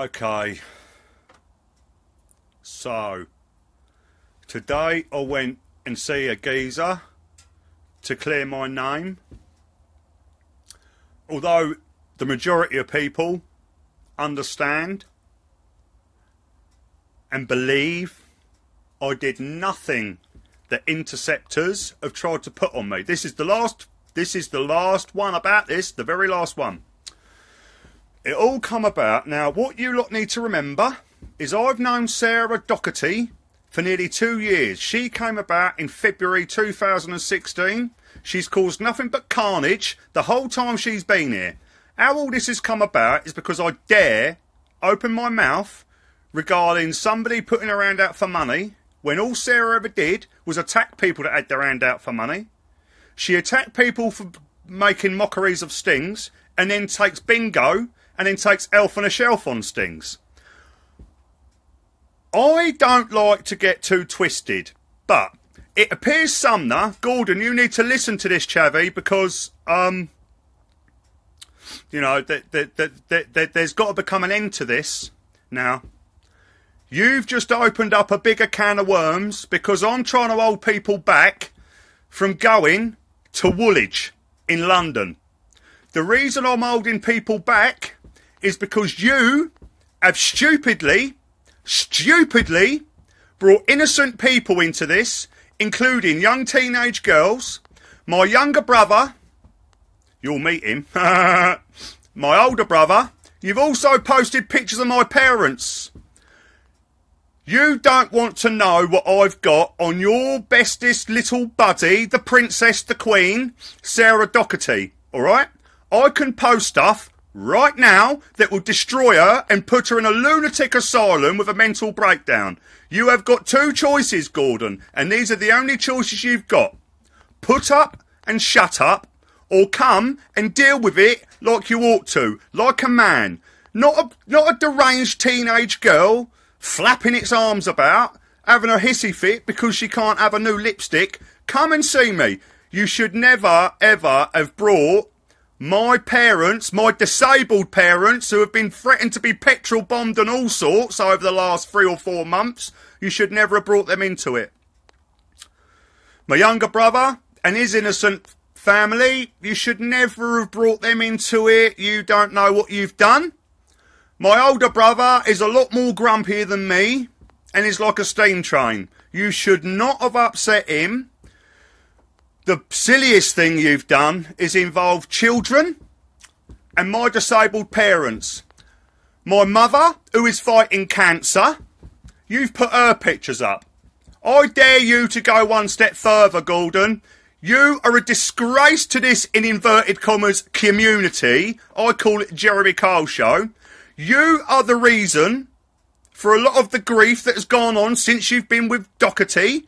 Okay. So, today I went and see a geezer to clear my name. Although the majority of people understand and believe I did nothing that interceptors have tried to put on me. This is the last this is the last one about this, the very last one. It all come about. Now, what you lot need to remember is I've known Sarah Doherty for nearly two years. She came about in February 2016. She's caused nothing but carnage the whole time she's been here. How all this has come about is because I dare open my mouth regarding somebody putting her hand out for money when all Sarah ever did was attack people that had their hand out for money. She attacked people for making mockeries of stings and then takes bingo and then takes elf on a shelf on stings. I don't like to get too twisted, but it appears Sumner, Gordon, you need to listen to this, Chavy, because um, you know that that, that, that, there's got to become an end to this now. You've just opened up a bigger can of worms because I'm trying to hold people back from going to Woolwich in London. The reason I'm holding people back is because you have stupidly, stupidly brought innocent people into this, including young teenage girls, my younger brother, you'll meet him, my older brother. You've also posted pictures of my parents. You don't want to know what I've got on your bestest little buddy, the princess, the queen, Sarah Doherty, alright? I can post stuff right now that will destroy her and put her in a lunatic asylum with a mental breakdown. You have got two choices, Gordon, and these are the only choices you've got. Put up and shut up, or come and deal with it like you ought to, like a man. Not a, not a deranged teenage girl flapping its arms about, having a hissy fit because she can't have a new lipstick. Come and see me. You should never, ever have brought my parents, my disabled parents, who have been threatened to be petrol bombed and all sorts over the last three or four months, you should never have brought them into it. My younger brother and his innocent family, you should never have brought them into it. You don't know what you've done. My older brother is a lot more grumpier than me and is like a steam train. You should not have upset him the silliest thing you've done is involve children and my disabled parents. My mother, who is fighting cancer, you've put her pictures up. I dare you to go one step further, Gordon. You are a disgrace to this, in inverted commas, community. I call it Jeremy Kyle Show. You are the reason for a lot of the grief that has gone on since you've been with Doherty.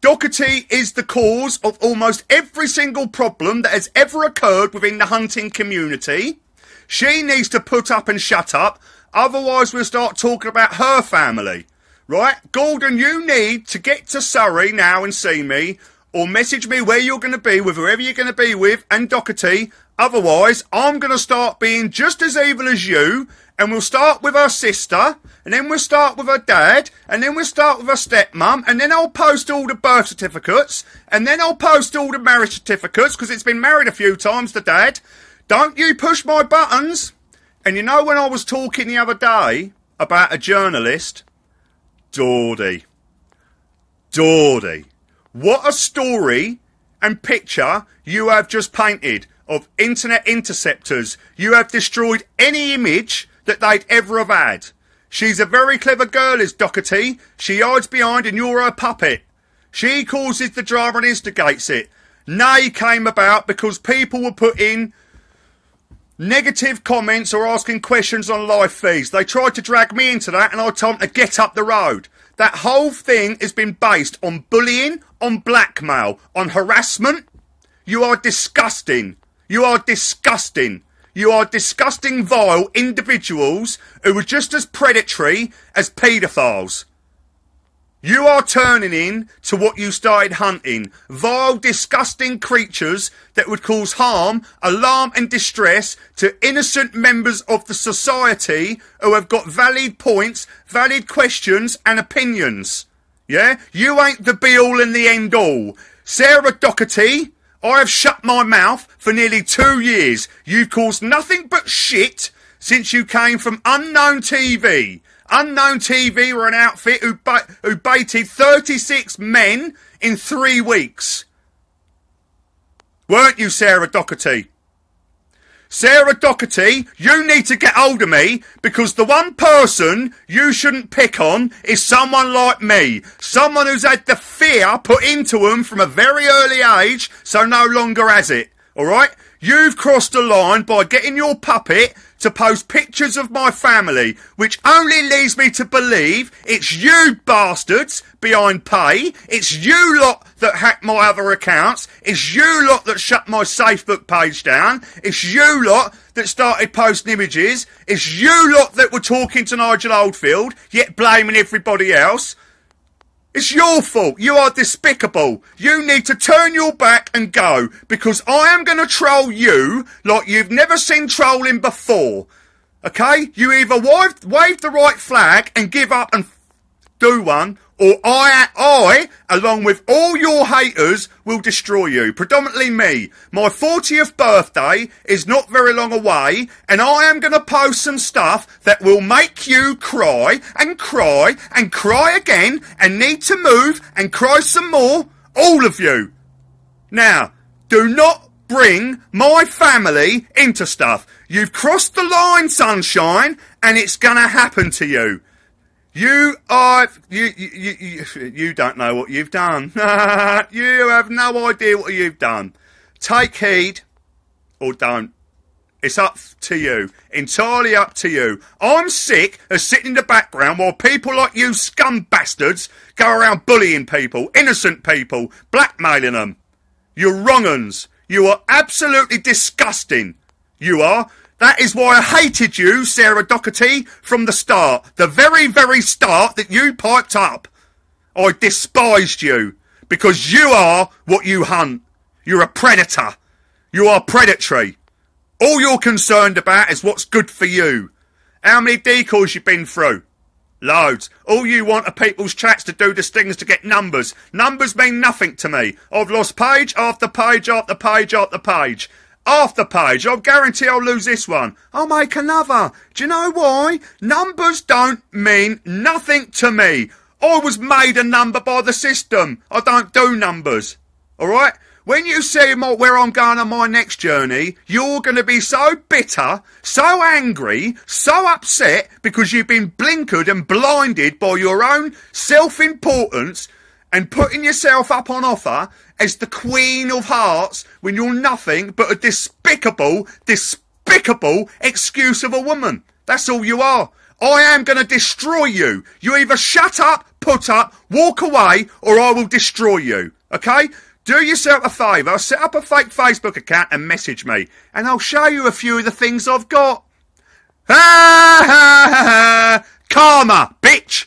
Doherty is the cause of almost every single problem that has ever occurred within the hunting community. She needs to put up and shut up, otherwise we'll start talking about her family. Right? Gordon, you need to get to Surrey now and see me, or message me where you're going to be with whoever you're going to be with and Doherty. Otherwise, I'm going to start being just as evil as you, and we'll start with her sister, and then we'll start with her dad, and then we'll start with her stepmom, and then I'll post all the birth certificates, and then I'll post all the marriage certificates, because it's been married a few times, the dad. Don't you push my buttons. And you know when I was talking the other day about a journalist, Dawdy. Dawdy. What a story and picture you have just painted of internet interceptors. You have destroyed any image that they'd ever have had. She's a very clever girl, is Doherty. She hides behind and you're her puppet. She causes the drama and instigates it. Nay came about because people were putting negative comments or asking questions on live feeds. They tried to drag me into that and I told them to get up the road. That whole thing has been based on bullying, on blackmail, on harassment. You are disgusting. You are disgusting. You are disgusting, vile individuals who are just as predatory as paedophiles. You are turning in to what you started hunting. Vile, disgusting creatures that would cause harm, alarm and distress to innocent members of the society who have got valid points, valid questions and opinions. Yeah? You ain't the be all and the end all. Sarah Doherty, I have shut my mouth for nearly two years. You've caused nothing but shit since you came from Unknown TV. Unknown TV were an outfit who, ba- who baited 36 men in three weeks. Weren't you, Sarah Doherty? Sarah Doherty, you need to get hold of me because the one person you shouldn't pick on is someone like me. Someone who's had the fear put into them from a very early age, so no longer has it. Alright? You've crossed the line by getting your puppet to post pictures of my family, which only leads me to believe it's you bastards behind pay. It's you lot that hacked my other accounts. It's you lot that shut my Facebook page down. It's you lot that started posting images. It's you lot that were talking to Nigel Oldfield, yet blaming everybody else. It's your fault. You are despicable. You need to turn your back and go because I am going to troll you like you've never seen trolling before. Okay? You either wave, the right flag and give up and do one, or I, I, along with all your haters, will destroy you. Predominantly me. My 40th birthday is not very long away, and I am going to post some stuff that will make you cry and cry and cry again and need to move and cry some more. All of you. Now, do not bring my family into stuff. You've crossed the line, sunshine, and it's going to happen to you. You are you, you you you don't know what you've done. you have no idea what you've done. Take heed or don't. It's up to you. Entirely up to you. I'm sick of sitting in the background while people like you scum bastards go around bullying people, innocent people, blackmailing them. You're wrong uns. You are absolutely disgusting. You are. That is why I hated you, Sarah Doherty, from the start. The very, very start that you piped up. I despised you because you are what you hunt. You're a predator. You are predatory. All you're concerned about is what's good for you. How many decoys you've been through? Loads. All you want are people's chats to do the stings to get numbers. Numbers mean nothing to me. I've lost page after page after page after page. After page, I'll guarantee I'll lose this one. I'll make another. Do you know why? Numbers don't mean nothing to me. I was made a number by the system. I don't do numbers. Alright? When you see my, where I'm going on my next journey, you're going to be so bitter, so angry, so upset because you've been blinkered and blinded by your own self-importance and putting yourself up on offer as the Queen of Hearts when you're nothing but a despicable, despicable excuse of a woman. That's all you are. I am going to destroy you. You either shut up, put up, walk away, or I will destroy you. Okay? Do yourself a favour, set up a fake Facebook account and message me, and I'll show you a few of the things I've got. Ha ha ha! Karma, bitch!